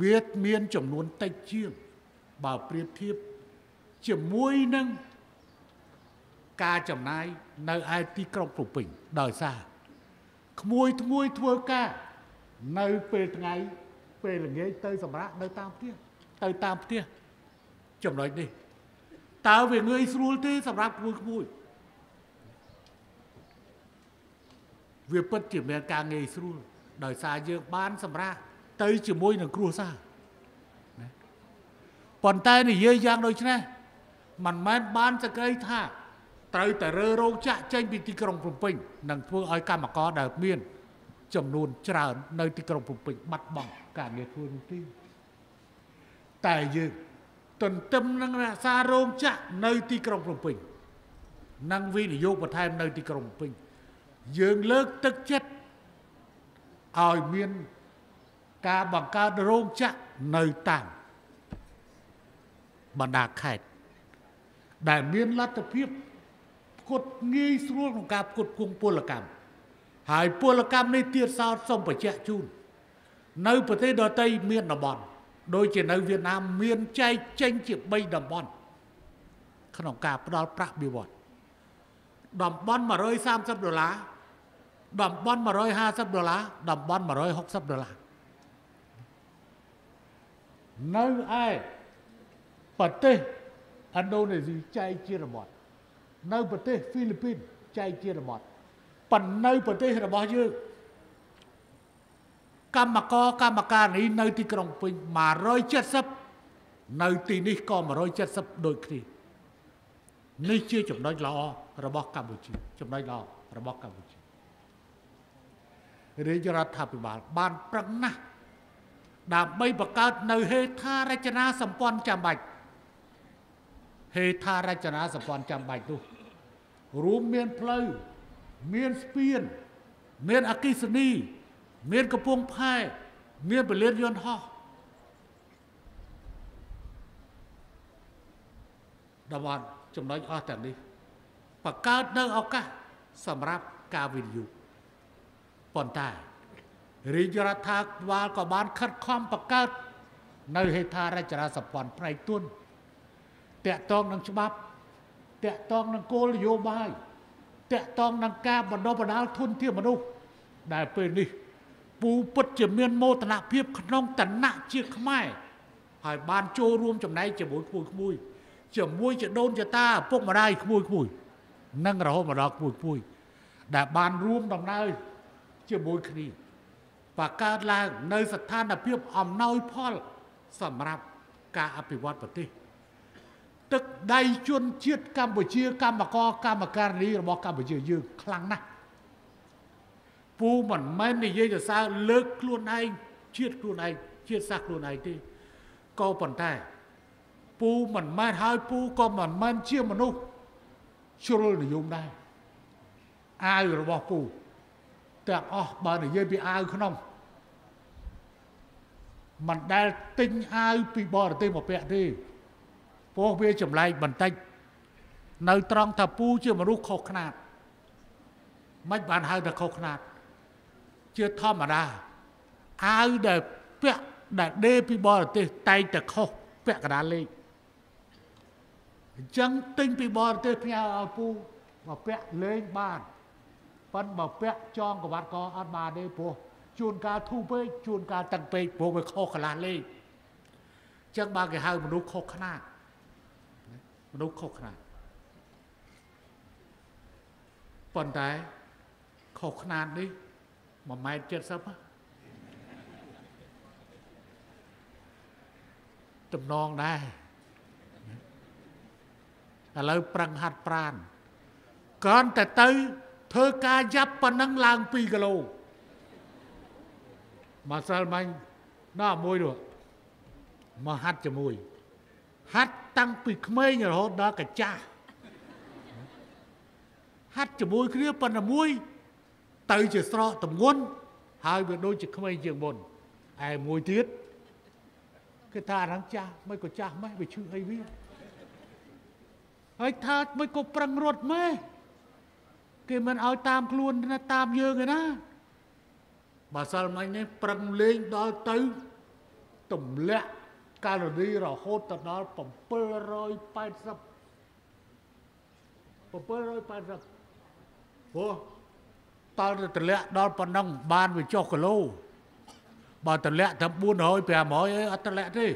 វាមានចំនួនតិចជាងបើប្រៀបធៀបជាមួយនឹងការចំណាយនៅឯទីក្រុងភ្នំពេញដោយសារក្មួយធ្មួយធ្វើការនៅពេលថ្ងៃពេលល្ងាចទៅសម្រាប់នៅតាមផ្ទះទៅតាមផ្ទះចំណុចនេះតើវាងាយស្រួលទេសម្រាប់ក្មួយក្មួយវាពិតជាមានការងាយស្រួលដោយសារយើងបានសម្រាប់ ទៅជាមួយនឹងគ្រួសារណាប៉ុន្តែនិយាយយ៉ាងដូចនេះមិនមែនបានសក្តិថាត្រូវតែរើរោងចាក់ចេញពីទីក្រុងភ្នំពេញនឹងធ្វើឲ្យកម្មករដែលមាន ចំនួនច្រើននៅទីក្រុងភ្នំពេញបាត់បង់ការងារធ្វើនោះទេតែយើងទន្ទឹមនឹងរក្សារោងចក្រនៅទីក្រុងភ្នំពេញនិងវិនិយោគបន្ថែមនៅទីក្រុងភ្នំពេញយើងលើកទឹកចិត្តឲ្យមាន ការបង្កើតរោងចក្រនៅតាមបណ្ដាខេត្តដែលមានលទ្ធភាពផ្គត់ងាយស្រួលក្នុងការផ្គត់ផ្គង់ពលកម្មហើយពលកម្មនេះទៀតសោតសូមបញ្ជាក់ជូននៅប្រទេសដទៃមានតំបន់ដូចជានៅវៀតណាមមានចែកចេញជា3តំបន់ក្នុងការផ្ដល់ប្រាក់បៀវត្សតំបន់130ដុល្លារតំបន់150ដុល្លារតំបន់160ដុល្លារ នៅឯប្រទេសឥណ្ឌូនេស៊ីចែកជារបត់នៅប្រទេសហ្វីលីពីនចែកជារបត់ប៉ុន្តែនៅប្រទេសរបស់យើងកម្មករកម្មការនេះនៅទីក្រុងពេញ170នៅទីនេះក៏170ដូចគ្នានេះជាចំណុចល្អរបស់កម្ពុជាចំណុចល្អរបស់កម្ពុជារាជរដ្ឋាភិបាលបានប្រឹងណាស់ ដើម្បីបង្កើតនៅហេដ្ឋារចនាសម្ព័ន្ធចាំបាច់ហេដ្ឋារចនាសម្ព័ន្ធចាំបាច់នោះរួមមានផ្លូវមានស្ពាន មានអគិសនី មានកំពង់ផែមានពលានយន្តហោះដល់ចំណុចអស់ទាំងនេះបង្កើតនៅឱកាសសម្រាប់ការវិនិយោគប៉ុន្តែ រាជរដ្ឋាភិបាលក៏បានខិតខំបង្កើតនៅហេដ្ឋារចនាសម្ព័ន្ធផ្នែកទុនតាក់ទងនឹងច្បាប់តាក់ទងនឹងគោលនយោបាយតាក់ទងនឹងការបណ្ដុះបណ្ដាលធនធានមនុស្សដែលពេលនេះពូពិតជាមានមោទនភាពក្នុងតណៈជាខ្មែរហើយបានចូលរួមចំណែកជាមួយក្មួយក្មួយជាមួយចដូនចតាឪពុកម្ដាយក្មួយក្មួយនិងរហូតមកដល់ក្មួយក្មួយដែលបានរួមដំណើរជាមួយគ្នា បង្កើតឡើងនៅស្ថានភាពអំណោយផល សម្រាប់ការអភិវឌ្ឍប្រទេសទឹកដៃជនជាតិកម្ពុជាកម្មករកម្មការនីរបស់កម្ពុជាយើងខ្លាំងណាស់ពូមិនមែននិយាយទៅសើលើកខ្លួនឯងជាតិខ្លួនឯងជាតិសាសខ្លួនឯងទេក៏ប៉ុន្តែ ពូមិនមែនហើយពូក៏មិនមែនជាមនុស្សជ្រុលនិយមដែរអាវរបស់ពូទាំងអស់បើនិយាយពីអាវក្នុង មិនដែលទិញអាវពីបរទេសមកពាក់ទេព្រោះវាចម្លែកបន្តិចនៅត្រង់ថាពូជាមនុស្សខុសខ្នាតមិនបានហៅថាខុសខ្នាត ជាធម្មតាអាវដែលពាក់ដែលដេពីបរទេសតែងតែខុសពាក់កដាលលេខអញ្ចឹងទិញពីបរទេសផ្ញើឲ្យពូមកពាក់លេងបានប៉ុន្តែបើពាក់ចងកវាត់កអត់បានទេព្រោះ ជួនកាលធូរពេកជួនកាលតឹងពេកព្រោះវាខុសកន្លះលេខអញ្ចឹងបើគេហៅមនុស្សខុសខ្នាតមនុស្សខុសខ្នាតប៉ុន្តែខុសខ្នាតនេះ1ម៉ែត្រ70តំណងដែរឥឡូវប្រឹងហាត់ប្រានគ្រាន់តែទៅធ្វើការយ៉ាប់ប៉ុណ្ណឹងឡើង2គីឡូ មកសិលមាញ់ដល់មួយនោះមកហាត់ជាមួយ ហាត់តាំងពីក្មេងរហូតដល់កាចាស់ហាត់ជាមួយគ្នាប៉ុណ្ណមួយ ទៅជាស្រកតំងន់ហើយវាដូចជាក្មេងជាងមុនឯមួយទៀតគេថាអាហ្នឹងចាស់មិនក៏ចាស់ម៉េះវាឈឺអីវាហើយថាមិនក៏ប្រឹងរត់ម៉េះគេមិនឲ្យតាមខ្លួនណាតាមយើងទេណា បើសិលមិញនេះប្រឹងលេងដល់ទៅទម្លាក់កាឡូរីរហូតទៅដល់780 780ព្រោះតើទៅតម្លាក់ដល់ប៉ុណ្ណឹងបានវាចុះគីឡូបើតម្លាក់តែ400 500អីអត់តម្លាក់ទេ